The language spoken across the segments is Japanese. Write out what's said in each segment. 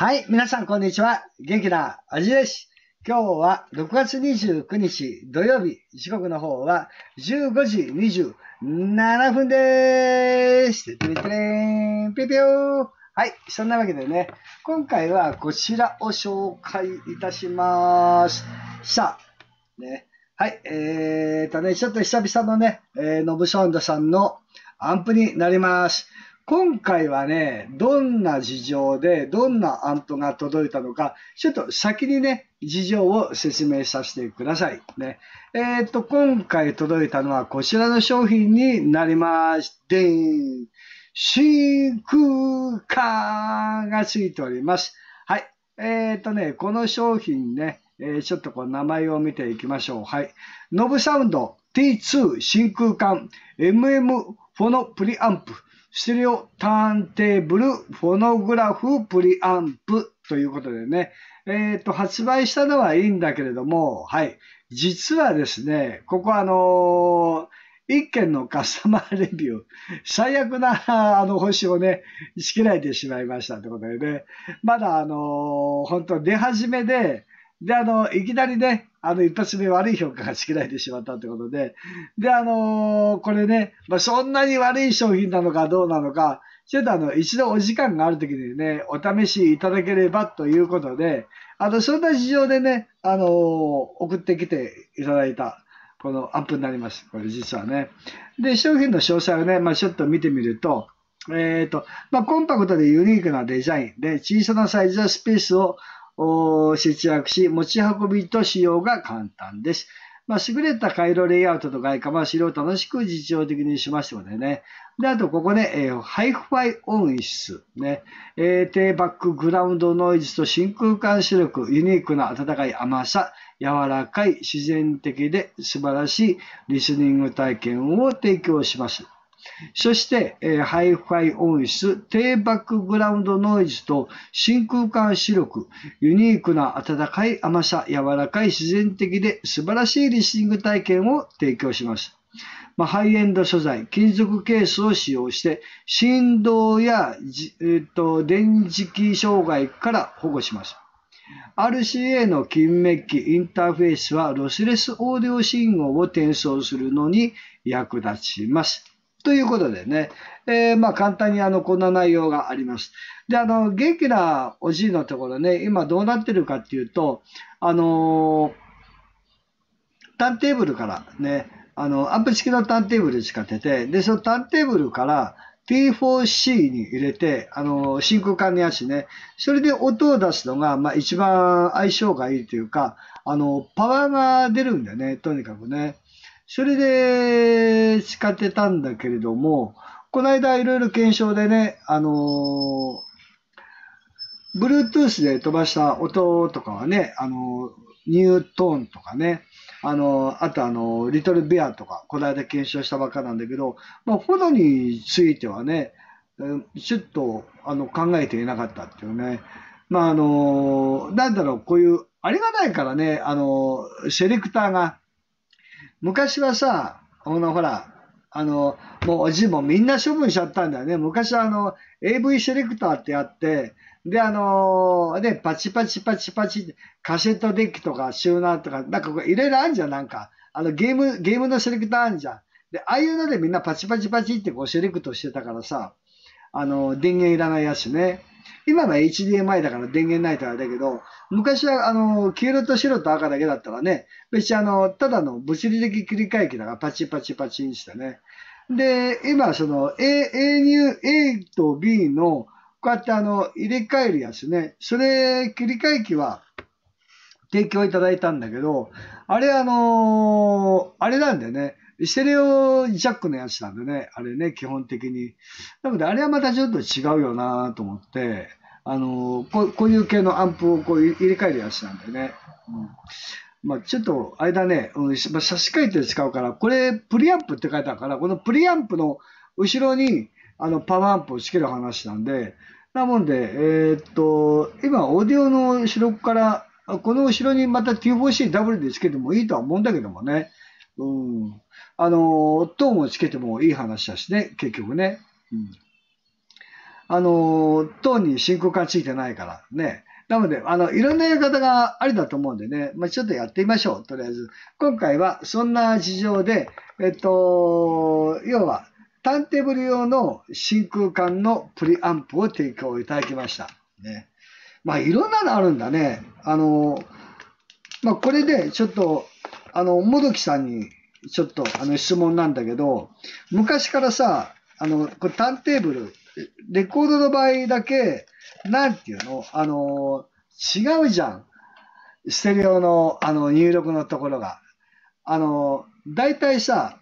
はい、皆さんこんにちは。元気な味です。今日は6月29日土曜日、時刻の方は15時27分でーす。ててれてれーん、ぴぴょー。はい、そんなわけでね、今回はこちらを紹介いたします。さあ、ね、はい、えーとね、ちょっと久々のね、えー、ノブサウンドさんのアンプになります。今回はね、どんな事情で、どんなアンプが届いたのか、ちょっと先にね、事情を説明させてください。ね。えっ、と、今回届いたのはこちらの商品になります。でーん。真空管がついております。はい。えっ、とね、この商品ね、えーちょっとこう名前を見ていきましょう。はい。ノブサウンド T2 真空管 MM フォノプリアンプ。ステレオターンテーブルフォノグラフプリアンプということでね、えっ、と、発売したのはいいんだけれども、はい。実はですね、ここあの一件のカスタマーレビュー、最悪なあの星をね、仕切られてしまいましたということでね、まだあの本当出始めで、で、あの、いきなりね、あの、一発目悪い評価がつけられてしまったということで、で、あのーこれね、まあ、そんなに悪い商品なのかどうなのか、ちょっとあの、一度お時間があるときにね、お試しいただければということで、あの、そんな事情でね、あのー送ってきていただいた、このアップになります。これ実はね。で、商品の詳細をね、まあ、ちょっと見てみると、えっ、と、まあ、コンパクトでユニークなデザインで、小さなサイズやスペースを節約し、持ち運びと使用が簡単です。まあ、優れた回路レイアウトと外観は使用を楽しく実用的にしますのでね。で、あとここで、えーハイファイ音質、ね、えー低バックグラウンドノイズと真空管出力、ユニークな温かい甘さ、柔らかい自然的で素晴らしいリスニング体験を提供します。そして、えーハイファイ音質、低バックグラウンドノイズと真空管出力、ユニークな温かい甘さ、柔らかい自然的で素晴らしいリスニング体験を提供します。まあ、ハイエンド素材、金属ケースを使用して、振動やじ、えーと電磁気障害から保護します。RCA の金メッキインターフェースはロスレスオーディオ信号を転送するのに役立ちます。ということでね、えーまあ簡単にあのこんな内容があります。で、あの、元気なおじいのところね、今どうなってるかっていうと、あのーターンテーブルからね、あの、アンプ付きのターンテーブル使ってて、で、そのターンテーブルから T4C に入れて、あの、真空管のやつね、それで音を出すのが、まあ一番相性がいいというか、あの、パワーが出るんだよね、とにかくね。それで使ってたんだけれども、この間いろいろ検証でね、あの Bluetooth で飛ばした音とかはね、あのニュートーンとかね、あの、あとあの、リトルベアとか、この間検証したばっかなんだけど、まあ、フォロについてはね、うんちょっと、あの、考えていなかったっていうね。まあ、あの、なんだろう、こういう、あれがないからね、あの、セレクターが、昔はさ、あの、ほら、あの、もうおじいもみんな処分しちゃったんだよね。昔はあの、AV セレクターってやって、で、あの、で、パチパチパチパチ、カセットデッキとか、シューナーとか、なんかこういろいろあるじゃん、なんか。あの、ゲーム、ゲームのセレクターあるじゃん。で、ああいうのでみんなパチパチパチってこうセレクトしてたからさ、あの、電源いらないやつね。今は HDMI だから電源ないとあれだけど、昔はあの、黄色と白と赤だけだったらね、別にあの、ただの物理的切り替え機だからパチパチパチにしてね。で、今その A, A, A と B の、こうやってあの、入れ替えるやつね。それ、切り替え機は提供いただいたんだけど、あれあのあれなんだよね。ステレオジャックのやつなんでね、あれね、基本的に。なので、あれはまたちょっと違うよなと思って、あのこうこういう系のアンプをこう入れ替えるやつなんでね。うんまあ、ちょっと、あれだね、うん、まあ差し替えて使うから、これ、プリアンプって書いてあるから、このプリアンプの後ろに、あの、パワーアンプをつける話なんで、なもんで、えーっと、今、オーディオの後ろから、この後ろにまた T4C ダブルでつけてもいいとは思うんだけどもね。うん。あの、トーンをつけてもいい話だしね、結局ね。うん。あのー、塔に真空管ついてないからね。なので、あの、いろんなやり方がありだと思うんでね、まあ、ちょっとやってみましょう、とりあえず。今回は、そんな事情で、えっと、要は、ターンテーブル用の真空管のプリアンプを提供いただきました。ね。まあ、いろんなのあるんだね。あの、まあ、これで、ちょっと、あの、もどきさんに、ちょっと、あの、質問なんだけど、昔からさ、あの、これターンテーブル、レコードの場合だけ、なんていうの？あの、違うじゃん。ステレオの、あの、入力のところが。あの、大体さ、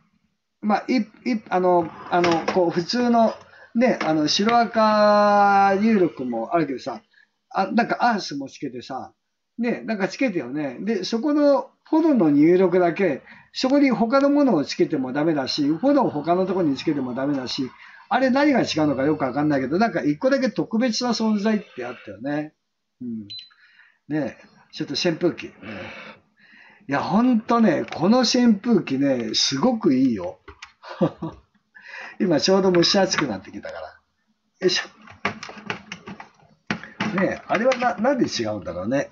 まあ、い、い、あの、あの、こう、普通の、ね、あの、白赤入力もあるけどさ、あ、なんかアースもつけてさ、ね、なんかつけてよね。で、そこのフォローの入力だけ、そこに他のものをつけてもダメだし、フォロを他のところにつけてもダメだし、あれ何が違うのかよくわかんないけど、なんか一個だけ特別な存在ってあったよね。うん。ねちょっと扇風機。ね、いや、ほんとね、この扇風機ね、すごくいいよ。今ちょうど蒸し暑くなってきたから。よいしょ。ねあれはな、なんで違うんだろうね。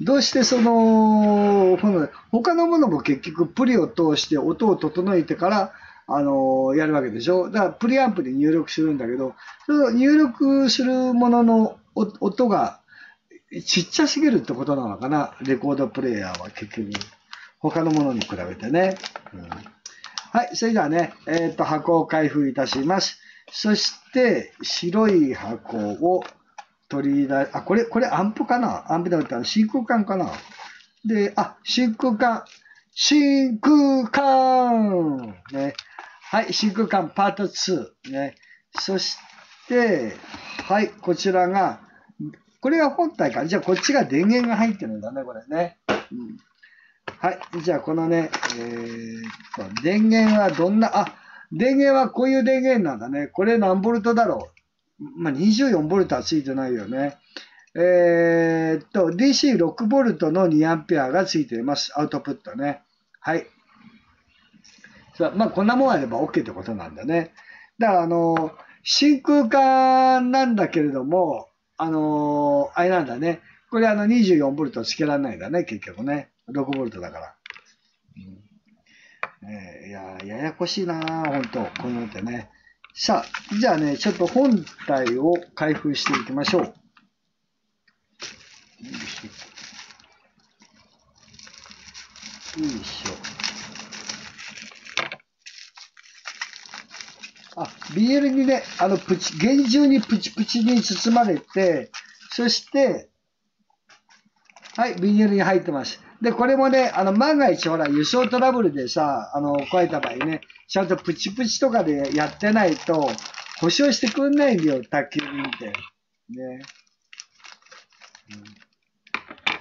どうしてその、他のものも結局プリを通して音を整えてから、あのやるわけでしょ？だからプリアンプで入力するんだけど、その入力するものの音がちっちゃすぎるってことなのかな？レコードプレイヤーは結局。他のものに比べてね。うん、はい。それではね、えっ、と、箱を開封いたします。そして、白い箱を取り出、あ、これ、これアンプかな？アンプだったら真空管かな？で、あ、真空管。真空管ね。はい、真空管パート2。ね。そして、はい、こちらが、これが本体か。じゃあ、こっちが電源が入ってるんだね、これね。うん、はい、じゃあ、このね、えー、電源はどんな、あ、電源はこういう電源なんだね。これ何ボルトだろう？まあ、24ボルトはついてないよね。えー、っと、DC6 ボルトの2アンペアがついています。アウトプットね。はい。さまあ、こんなもんあれば OK ってことなんだね。だから、あの、真空管なんだけれども、あのあれなんだね。これあの 24V つけられないんだね、結局ね。6V だから。うんえー、いやややこしいなほんと、こういうのってね。さあ、じゃあね、ちょっと本体を開封していきましょう。よいしょ。よいしょあ、ビールにね、あの、プチ、厳重にプチプチに包まれて、そして、はい、ビニールに入ってます。で、これもね、あの、万が一、ほら、輸送トラブルでさ、あの、超えた場合ね、ちゃんとプチプチとかでやってないと、保証してくんないんだよ、宅急便って。ね。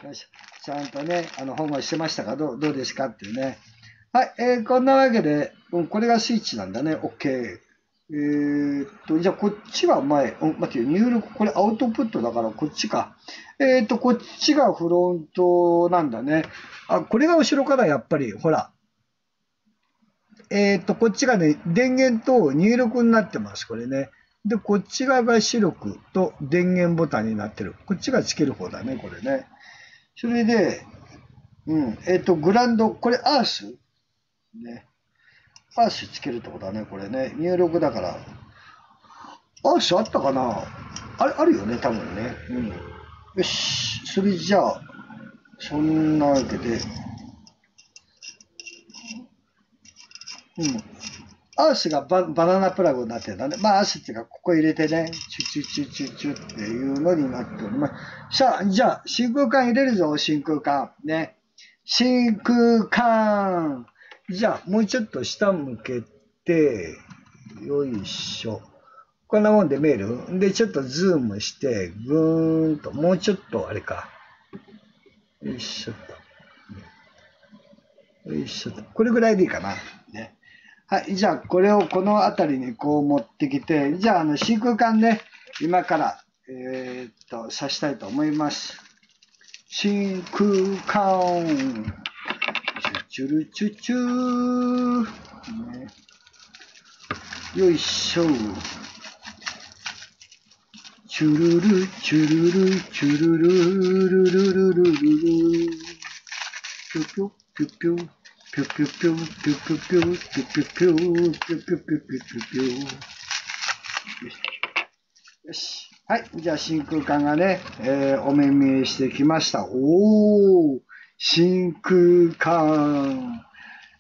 うん、よし。ちゃんとね、あの、保護してましたか？どう、どうですか？っていうね。はい、えー、こんなわけで、うん、これがスイッチなんだね。OK。え、っと、じゃあこっちが前、お待ってよ、入力、これアウトプットだからこっちか。えー、っと、こっちがフロントなんだね。あ、これが後ろからやっぱり、ほら。えー、っと、こっちがね、電源と入力になってます、これね。で、こっち側が出力と電源ボタンになってる。こっちがつける方だね、これね。それで、うん、えっと、グランド、これアース？ね。アーシつけるってことだね、これね。入力だから。アーシあったかな？あれ、あるよね、多分ね。うん。よし。それじゃあ、そんなわけで。うん。アースがババナナプラグになってるんだね。まあ、アースっていうか、ここ入れてね、チュチュチュチュチュっていうのになっております。さあ、じゃあ、真空管入れるぞ、真空管。ね。真空管。じゃあ、もうちょっと下向けて、よいしょ。こんなもんで見えるで、ちょっとズームして、ぐーんと、もうちょっとあれか。よいしょと。よいしょと。これぐらいでいいかな。ね。はい。じゃあ、これをこの辺りにこう持ってきて、じゃあ、あの、真空管ね、今から、えー、っと、刺したいと思います。真空管。チュルチュチュー、ね、よいしょ。チュルル、チュルル、チュルルルルルルルルル。ぴょぴょ、ぴょぴょ、ぴょぴょぴょ、ぴょぴょぴょ、ぴょぴょぴょ、ぴょぴょぴょ、ぴょぴょぴょ。よし。はい。じゃあ、真空管がね、えー、お目見えしてきました。おー、真空管。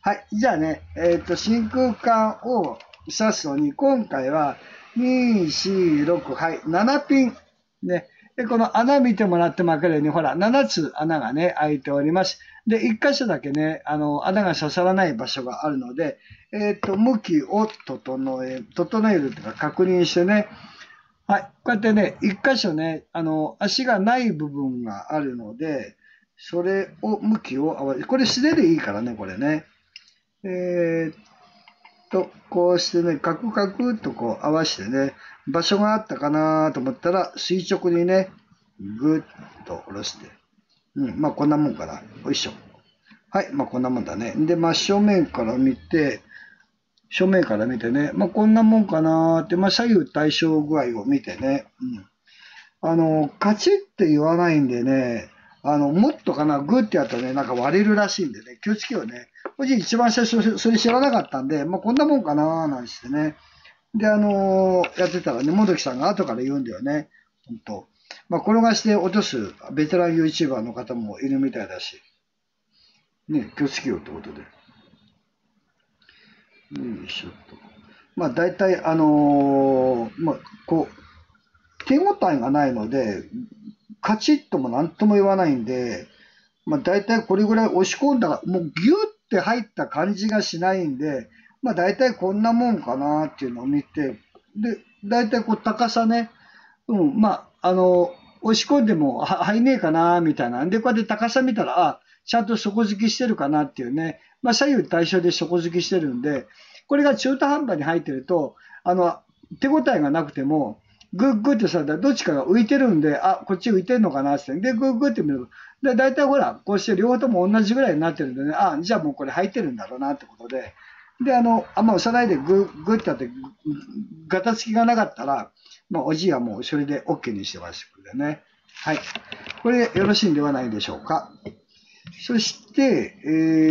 はい。じゃあね、えっ、ー、と、真空管を刺すのに、今回は、2、4、6、はい、7ピン。ね。で、この穴見てもらってもわかるように、ほら、7つ穴がね、開いております。で、1箇所だけね、あの、穴が刺さらない場所があるので、えっ、ー、と、向きを整え、整えるというか確認してね、はい。こうやってね、一箇所ね、あの、足がない部分があるので、それを、向きを合わせ、これ素手でいいからね、これね。えー、っと、こうしてね、カクカクっとこう合わせてね、場所があったかなと思ったら、垂直にね、ぐっと下ろして。うん、まあこんなもんかな。よいしょ。はい、まあこんなもんだね。で、真正面から見て、正面から見てね、まあ、こんなもんかなって、まあ、左右対称具合を見てね、うん。あの、カチって言わないんでね、あの、もっとかな、グッてやったらね、なんか割れるらしいんでね、気をつけようね。個人一番最初、それ知らなかったんで、まあ、こんなもんかなーなんしてね。で、あのー、やってたらね、もどきさんが後から言うんだよね。本当まあ、転がして落とすベテラン YouTuber の方もいるみたいだし。ね、気をつけようってことで。よいしょっと。まあ大体、あのー、まあ、こう、手応えがないので、カチッとも何とも言わないんで、まあ大体これぐらい押し込んだら、もうギュッて入った感じがしないんで、まあ大体こんなもんかなっていうのを見て、で、大体こう高さね、うん、まあ、あの、押し込んでも入んねえかなみたいな。で、こうやって高さ見たら、あ、ちゃんと底付きしてるかなっていうね。まあ、左右対称で底付きしてるんで、これが中途半端に入ってると、あの、手応えがなくても、グッグってさ、どっちかが浮いてるんで、あ、こっち浮いてんのかなって。で、グッグって見ると、で、大体ほら、こうして両方とも同じぐらいになってるんでね、あ、じゃあもうこれ入ってるんだろうなってことで、で、あの、あんま押さないでグッグってやって、ガタつきがなかったら、まあ、おじいはもうそれで OK にしてますのでね。はい。これよろしいんではないでしょうか。そして、え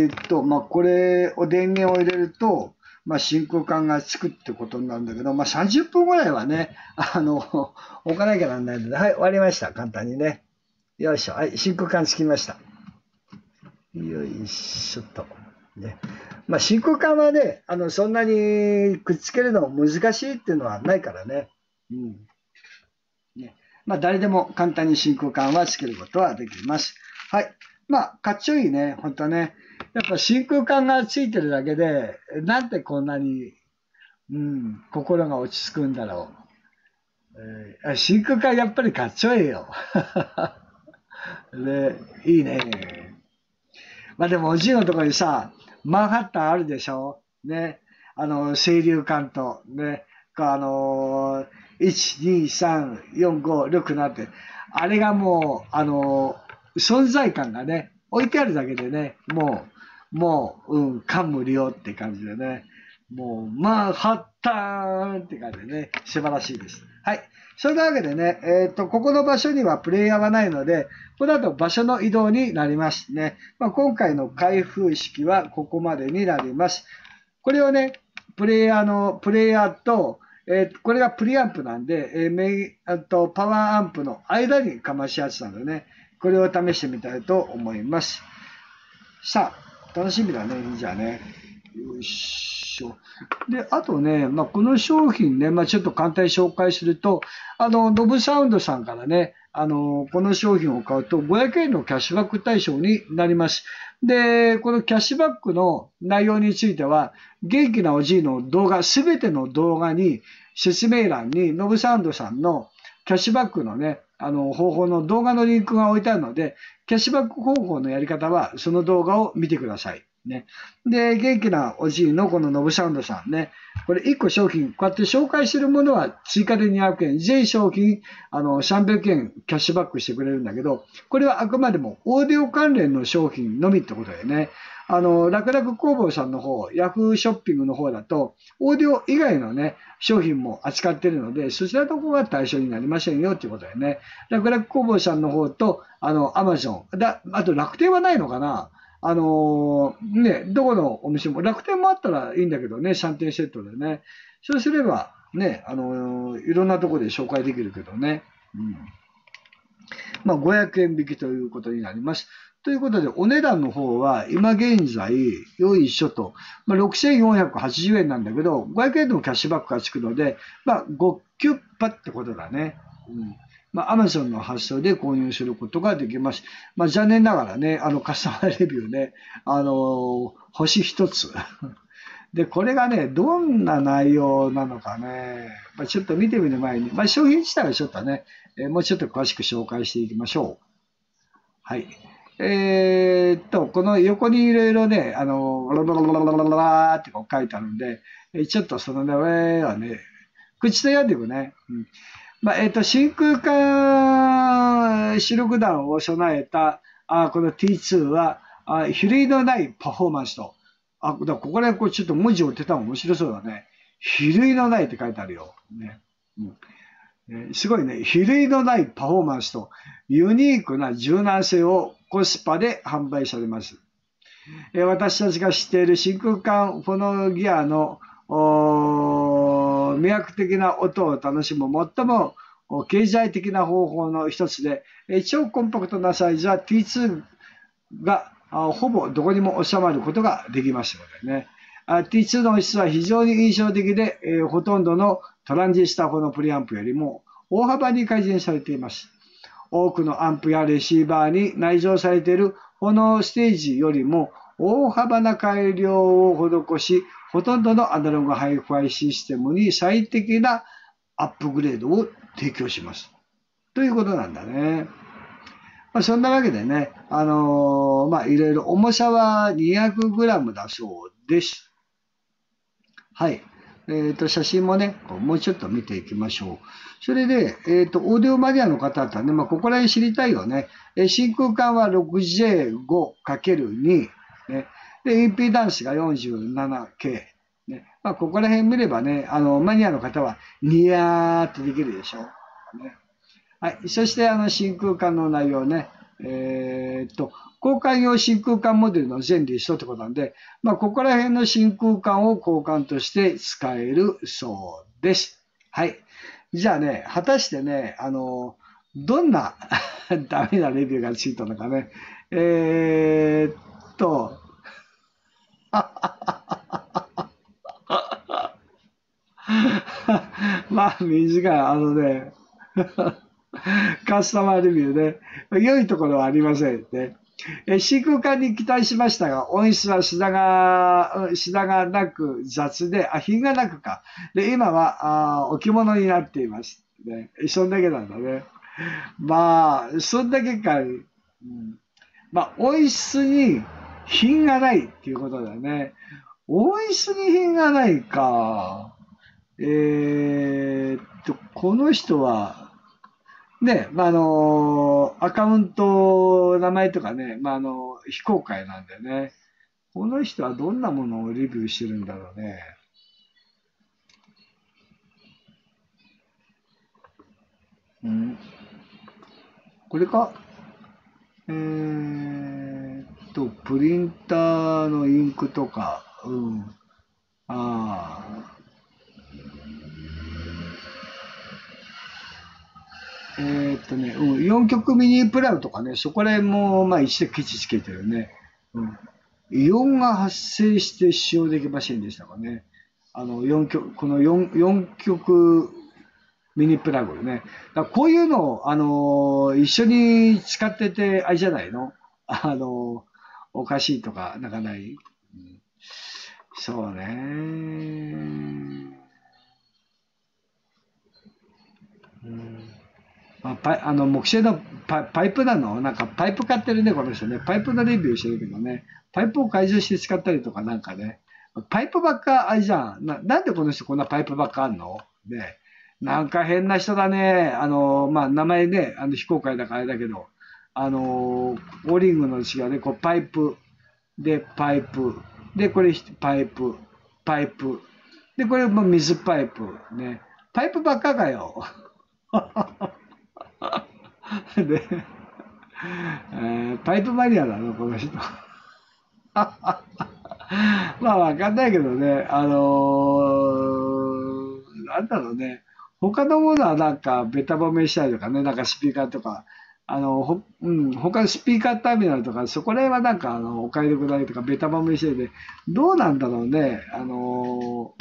ー、っと、まあ、これを電源を入れると、まあ、真空管がつくってことになるんだけど、まあ、30分ぐらいはね、あの、置かなきゃなんないので、はい、終わりました。簡単にね。よいしょ。はい、真空管つきました。よいしょっと。ね。まあ、真空管はね、あの、そんなにくっつけるの難しいっていうのはないからね。うん。ね。まあ、誰でも簡単に真空管はつけることはできます。はい。まあ、かっちょいいね、ほんとね。やっぱ真空管がついてるだけで、なんでこんなに、うん、心が落ち着くんだろう。えー、真空管やっぱりかっちょいいよ。で、いいね。まあでも、おじいのところにさ、マンハッタンあるでしょ？ね。あの、清流管と、ね。あのー、1、2、3、4、5、6なって。あれがもう、あのー、存在感がね、置いてあるだけでね、もう、もう、うん、感無量って感じでね、もう、マンハッターンって感じでね、素晴らしいです。はい。それというわけでね、えっ、ー、と、ここの場所にはプレイヤーはないので、この後場所の移動になりますね。まあ、今回の開封式はここまでになります。これをね、プレイヤーの、プレイヤーと、えー、これがプリアンプなんで、えー、メイン、あと、パワーアンプの間にかましやつなのでね、これを試してみたいと思います。さあ、楽しみだね。いいじゃね。よいしょ。で、あとね、まあ、この商品ね、まあ、ちょっと簡単に紹介すると、あの、ノブサウンドさんからね、あの、この商品を買うと500円のキャッシュバック対象になります。で、このキャッシュバックの内容については、元気なおじいの動画、すべての動画に、説明欄に、ノブサウンドさんのキャッシュバックのね、あの、方法の動画のリンクが置いてあるので、キャッシュバック方法のやり方は、その動画を見てください。ね。で、元気なおじいのこのノブサウンドさんね。これ1個商品、こうやって紹介してるものは追加で200円、全商品、あの、300円キャッシュバックしてくれるんだけど、これはあくまでもオーディオ関連の商品のみってことだよね。あの、楽々工房さんの方、ヤフーショッピングの方だと、オーディオ以外のね、商品も扱ってるので、そちらの方が対象になりませんよっていうことでね。楽々工房さんの方と、あの、アマゾン。あと楽天はないのかなあのー、ね、どこのお店も、楽天もあったらいいんだけどね、3点セットでね。そうすれば、ね、あのー、いろんなところで紹介できるけどね。うん。まあ、500円引きということになります。ということで、お値段の方は、今現在、よいしょと、まあ、6480円なんだけど、500円のキャッシュバックがつくので、まあ、5キュッパってことだね。うんまあ、アマゾンの発送で購入することができます。まあ、残念ながらね、あの、カスタマーレビューね、あの、星一つ。で、これがね、どんな内容なのかね、まあ、ちょっと見てみる前に、まあ、商品自体はちょっとね、えー、もうちょっと詳しく紹介していきましょう。はい。えー、っと、この横にいろいろね、あの、ラララララララってこう書いてあるんで、ちょっとその上はね、口と読んでいくね。うんまあ、えっ、と、真空管主力弾を備えた、あこの T2 は、あ比類のないパフォーマンスと、あ、だここら辺こうちょっと文字を出たら面白そうだね。比類のないって書いてあるよ。ね。うんえ、すごいね。比類のないパフォーマンスとユニークな柔軟性をコスパで販売されます。え、私たちが知っている真空管フォノギアの魅惑的な音を楽しむ最も経済的な方法の一つで、超コンパクトなサイズは T2 がほぼどこにも収まることができますのでね。T2 の音質は非常に印象的で、ほとんどのトランジスタフォのプリアンプよりも大幅に改善されています。多くのアンプやレシーバーに内蔵されているフォのステージよりも大幅な改良を施し、ほとんどのアナログハイファイシステムに最適なアップグレードを提供します。ということなんだね。まあ、そんなわけでね、あのー、まあ、いろいろ重さは 200g だそうです。はい。え、ー、と、写真もね、もうちょっと見ていきましょう。それで、え、ー、と、オーディオマニアの方だったらね、まあ、ここら辺知りたいよね。え真空管は 6J5×2。ね。で、インピーダンスが 47K。ね。まあ、ここら辺見ればね、あの、マニアの方は、ニヤーってできるでしょ。ね。はい。そして、あの、真空管の内容ね。えー、っと、交換用真空管モデルの全リストってことなんで、まあ、ここら辺の真空管を交換として使えるそうです。はい。じゃあね、果たしてね、あの、どんな ダメなレビューがついたのかね。えー、っと、まあ、短い。あのね、カスタマーレビューね、良いところはありませんね。え真空管に期待しましたが、音質は品が、品がなく雑で、あ、品がなくか。で、今は、あ置物になっています。ね。そんだけなんだね。まあ、そんだけか。うん、まあ、音質に品がないっていうことだよね。音質に品がないか。えー、っと、この人は、ね、まあ、あの、アカウント、名前とかね、まあ、あの、非公開なんでね。この人はどんなものをレビューしてるんだろうね。うん。これか？えー、っと、プリンターのインクとか、うん。ああ。えー、っとね、うん、4曲ミニプラグとかね、そこら辺も、まあ、一でケチつけてるね。うん。イオンが発生して使用できませんでしたかね。あの、4曲、この 4, 4曲ミニプラグね。だこういうのを、あのー、一緒に使ってて、あれじゃないの？あのー、おかしいとか、なんかない、うん、そうね。うんあ、パあの木製のパパイプなの？なんかパイプ買ってるね、この人ね。パイプのレビューしてるけどね。パイプを改造して使ったりとかなんかね。パイプばっかあれじゃん。ななんでこの人こんなパイプばっかあんの？ね。なんか変な人だね。あの、まあ、名前ね、あの非公開だからあれだけど、あの、オーリングの違うね、こうパイプ、で、パイプ。で、これ、パイプ、パイプ。で、これも水パイプ。ね。パイプばっかかよ。で、えー、パイプマニアだな、この人。まあ、わかんないけどね、あのー、なんだろうね。他のものはなんか、ベタ褒めしたりとかね、なんかスピーカーとか、あの、ほ、うん、他のスピーカーターミナルとか、そこら辺はなんか、あの、お買い得だりとか、ベタ褒めしてて、どうなんだろうね。あの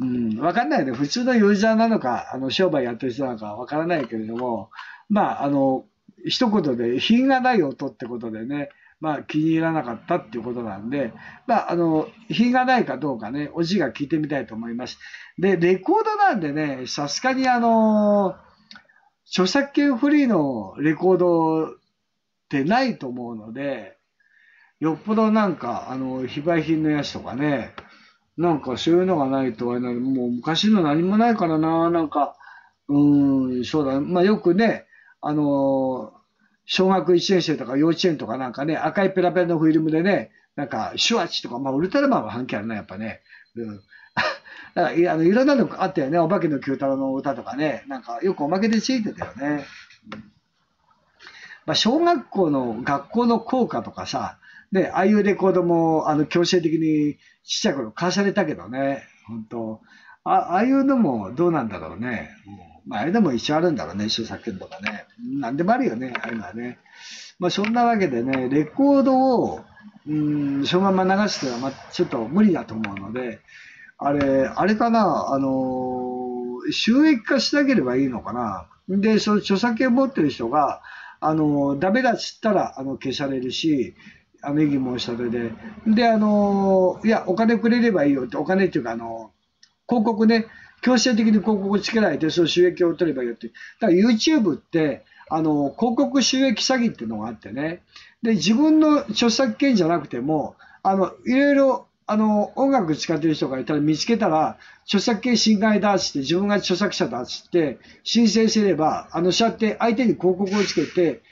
うん、わかんないよね。普通のユーザーなのか、あの、商売やってる人なのかわからないけれども、まあ、あの、一言で品がない音ってことでね、まあ気に入らなかったっていうことなんで、まああの、品がないかどうかね、おじいが聞いてみたいと思います。で、レコードなんでね、さすがにあの、著作権フリーのレコードってないと思うので、よっぽどなんか、あの、非売品のやつとかね、なんかそういうのがないとはもう昔の何もないからな、なんか、うん、そうだ、まあよくね、あの、小学1年生とか幼稚園とかなんかね、赤いペラペラのフィルムでね、なんか、シュワッチとか、まあ、ウルトラマンは反響あるな、やっぱね。うん。だからいあのいろんなのあったよね。お化けの九太郎の歌とかね。なんか、よくおまけでついてたよね。うん、まあ、小学校の学校の校歌とかさ、ね、ああいうレコードも、あの、強制的にちっちゃい頃貸されたけどね。本当あああいうのもどうなんだろうね。うんまあ、あれでも一緒あるんだろうね、著作権とかね。なんでもあるよね、ああいうのはね。まあ、そんなわけでね、レコードを、うん、そのまま流すのは、まあ、ちょっと無理だと思うので、あれ、あれかな、あの収益化しなければいいのかな。で、その著作権を持ってる人が、あのダメだっつったら、あの、消されるし、あの、異議申し立てで。で、あのいや、お金くれればいいよって、お金っていうか、あの、広告ね、強制的に広告をつけられて、その収益を取ればいいよって。だから YouTube って、あの、広告収益詐欺っていうのがあってね。で、自分の著作権じゃなくても、あの、いろいろ、あの、音楽使ってる人がいたら見つけたら、著作権侵害だっつって、自分が著作者だっつって、申請すれば、あの、そうやって相手に広告をつけて、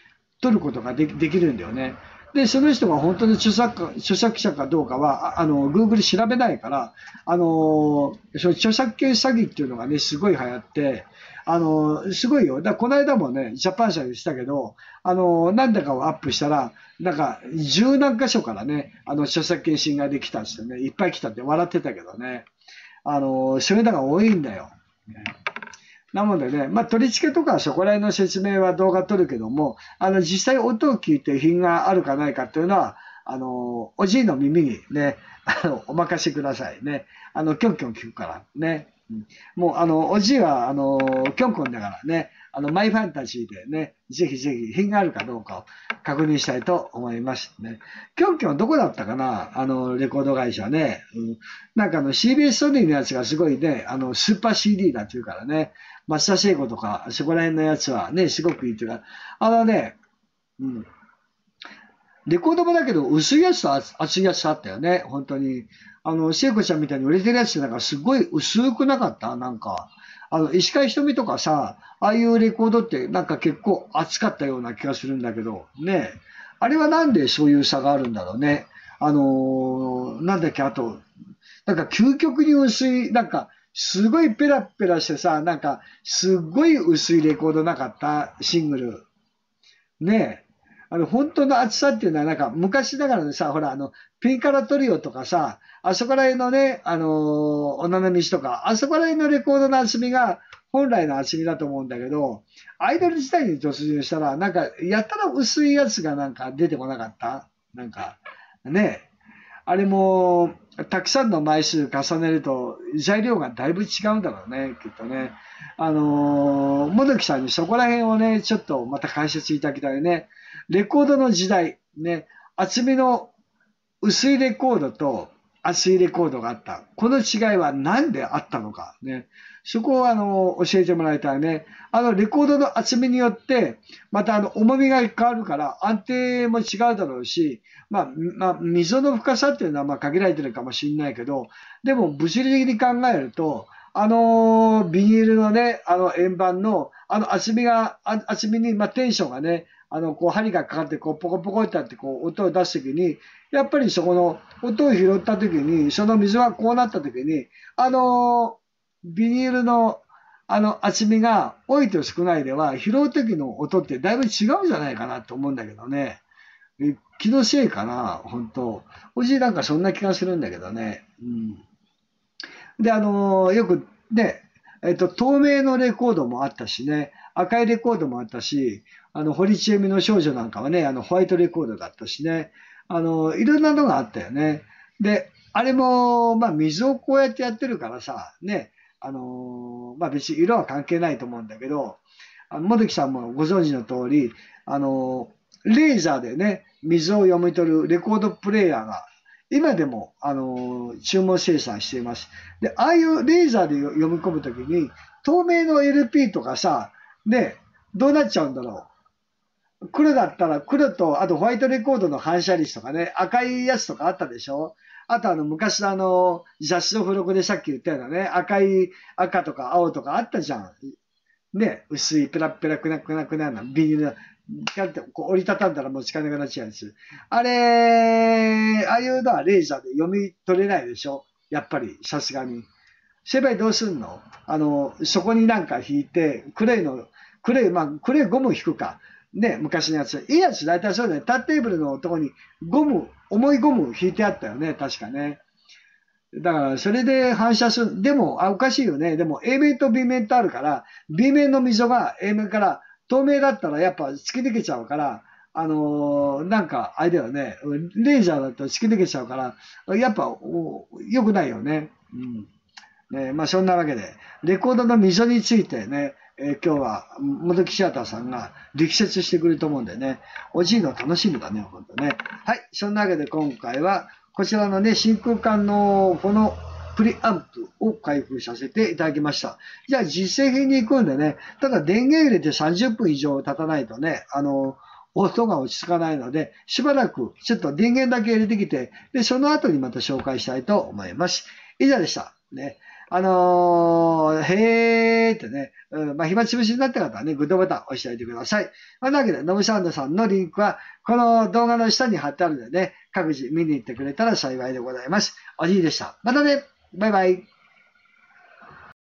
取ることができるんだよね。で、その人が本当に著作著作者かどうかは、あの、Google 調べないから、あの、その著作権詐欺っていうのがね、すごい流行って、あの、すごいよ。だこの間もね、ジャパン社でしたけど、あの、なんだかをアップしたら、なんか、十何箇所からね、あの、著作権侵害できたんですよね。いっぱい来たって笑ってたけどね。あの、そういうのが多いんだよ。ねなのでね、まあ、取り付けとかそこら辺の説明は動画撮るけども、あの、実際音を聞いて品があるかないかっていうのは、あの、おじいの耳にね、あの、お任せくださいね。あの、キョンキョン聞くからね。もう、あの、おじいは、あの、キョンコンだからね、あの、マイファンタジーでね、ぜひぜひ品があるかどうかを確認したいと思いますね。キョンキョンどこだったかな？あの、レコード会社ね。うん、なんかあの、CBS ソニーのやつがすごいね、あの、スーパー CD だっていうからね、松田聖子とか、そこら辺のやつはね、すごくいいっていうか、あのね、うん。レコードもだけど、薄いやつと厚いやつあったよね、本当に。あの、聖子ちゃんみたいに売れてるやつってなんかすごい薄くなかった？なんか。あの、石川ひとみとかさ、ああいうレコードってなんか結構熱かったような気がするんだけど、ね。あれはなんでそういう差があるんだろうね。あのー、なんだっけ、あと、なんか究極に薄い、なんか、すごいペラペラしてさ、なんか、すごい薄いレコードなかった？シングル。ねえ。あの、本当の厚さっていうのはなんか、昔ながらのさ、ほら、あの、ピンカラトリオとかさ、あそこら辺のね、あのー、女の道とか、あそこら辺のレコードの厚みが本来の厚みだと思うんだけど、アイドル時代に突入したら、なんか、やたら薄いやつがなんか出てこなかった？なんか、ねあれも、たくさんの枚数重ねると、材料がだいぶ違うんだろうね、きっとね。あのー、もどきさんにそこら辺をね、ちょっとまた解説いただきたいね。レコードの時代、ね、厚みの薄いレコードと厚いレコードがあった。この違いは何であったのか。ね。そこをあの、教えてもらいたいね。あの、レコードの厚みによって、またあの、重みが変わるから安定も違うだろうし、まあ、まあ、溝の深さっていうのはまあ限られてるかもしれないけど、でも物理的に考えると、あのビニールのね、あの円盤の、あの厚みが、厚みに、まあ、テンションがね、あの、こう、針がかかって、こう、ポコポコってやって、こう、音を出すときに、やっぱりそこの、音を拾ったときに、その水がこうなったときに、あのビニールの、あの、厚みが多いと少ないでは、拾うときの音ってだいぶ違うじゃないかなと思うんだけどね。気のせいかな、本当おじいなんかそんな気がするんだけどね。うん。で、あのよくね、えっと、透明のレコードもあったしね、赤いレコードもあったし、あの、堀ちえみの少女なんかはね、あの、ホワイトレコードだったしね、あの、いろんなのがあったよね。で、あれも、まあ、水をこうやってやってるからさ、ね、あのまあ、別に色は関係ないと思うんだけど、あの、もどきさんもご存知の通り、あのレーザーでね、水を読み取るレコードプレイヤーが、今でも、あの注文生産しています。で、ああいうレーザーで読み込むときに、透明の LP とかさ、ね、どうなっちゃうんだろう。黒だったら黒と、あとホワイトレコードの反射率とかね、赤いやつとかあったでしょあとあの昔のあの雑誌の付録でさっき言ったようなね、赤い赤とか青とかあったじゃん。ね、薄いペラペラくなくなくななビニールの、ガンってこう折りたたんだらもう使えなくなっちゃうやつ。あれ、ああいうのはレーザーで読み取れないでしょやっぱり、さすがに。そういえばどうすんの？あの、そこになんか引いて、クレイの、クレイ、まあ、クレイゴム引くか。ね、昔のやつ。いいやつ大体そうだよ。タッテーブルのとこにゴム、重いゴム引いてあったよね、確かね。だから、それで反射する。でも、あ、おかしいよね。でも、A 面と B 面とあるから、B 面の溝が A 面から透明だったらやっぱ突き抜けちゃうから、あのーなんか、あれだよね。レーザーだと突き抜けちゃうから、やっぱ、良くないよね。うん。ね、まあ、そんなわけで、レコードの溝についてね、えー今日は、もどきシアターさんが力説してくれると思うんでね、おじいの楽しみだね、ほんとね。はい、そんなわけで今回は、こちらのね、真空管のこのプリアンプを開封させていただきました。じゃあ実製品に行くんでね、ただ電源入れて30分以上経たないとね、あの、音が落ち着かないので、しばらくちょっと電源だけ入れてきて、で、その後にまた紹介したいと思います。以上でした。ね。あのー、へーってね、うん、まあ、暇つぶしになった方はね、グッドボタン押しておいてください。まあ、なわけで、ノブサウンドさんのリンクは、この動画の下に貼ってあるのでね、各自見に行ってくれたら幸いでございます。おじいでした。またねバイバイ